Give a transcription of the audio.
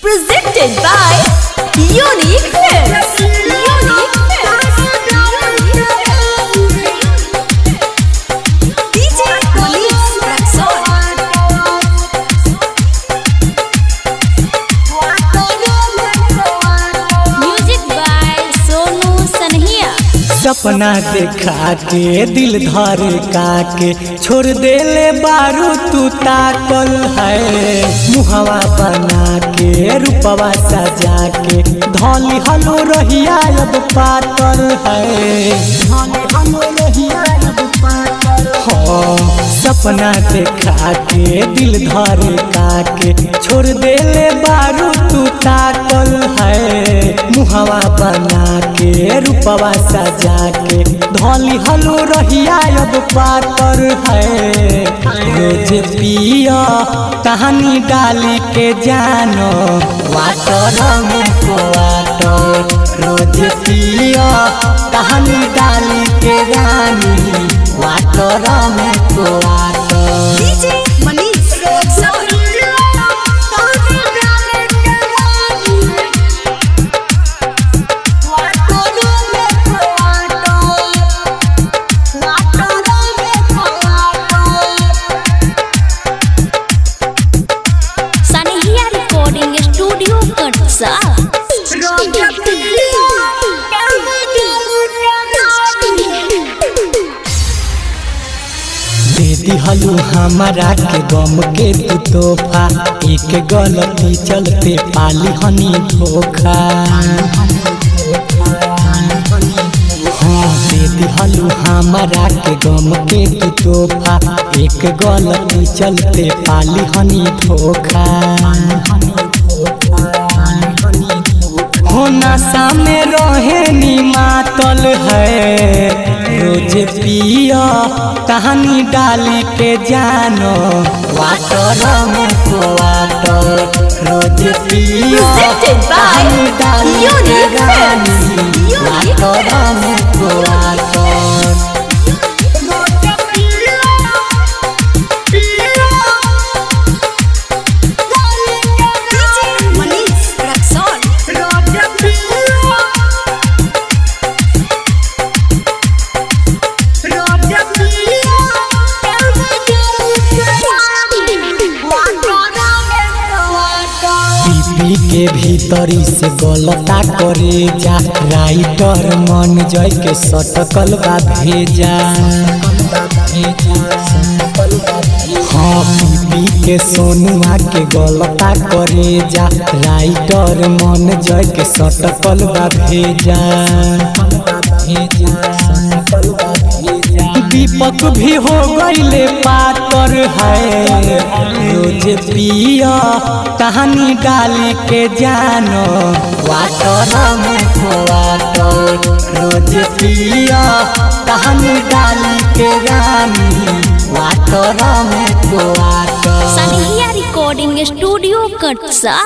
Presented by Unique सपना देखा के दिल धर का के छोड़ देले बारू तू ताकल है। मुहवा बना के रूपवा सजा के धौली हलो रहिया अब पातल है। अब सपना देखा के, दिल धर का के छोड़ देले बारू तू ताकल है मुहवा बना के, रूपवा सजा के, धौली हलो रहिया अब पातर है। रोज पिया, कहानी डाली के जानो, वाटर में को वाटर रोज पिया, कहानी डाली के रानी वाटर में को वाटर दिहलू हमारा के गम के तू तोहफा एक गलती चलते पाली हनी धोखा। हाँ दे हमारा के गम के तू तोहफा एक गलती चलते पाली हनी धोखा। रोज पिया कहानी डाल के जानो। वाटर में वाटर रोज पिया कहानी डाल के में वाटर के भीतरी से गलता करे जा। राइटर मन जय के सटकल बा भेजा। हाँ के सोनुआ के गलता करे जा। राइटर मन जय के सटकल बा भेजा। दीपक भी हो गईले पातर है। रोज पिया कहानी डाल के जानो। वाटर रोज पिया कहानी डाल के रानी वाटर रिकॉर्डिंग स्टूडियो कट सा.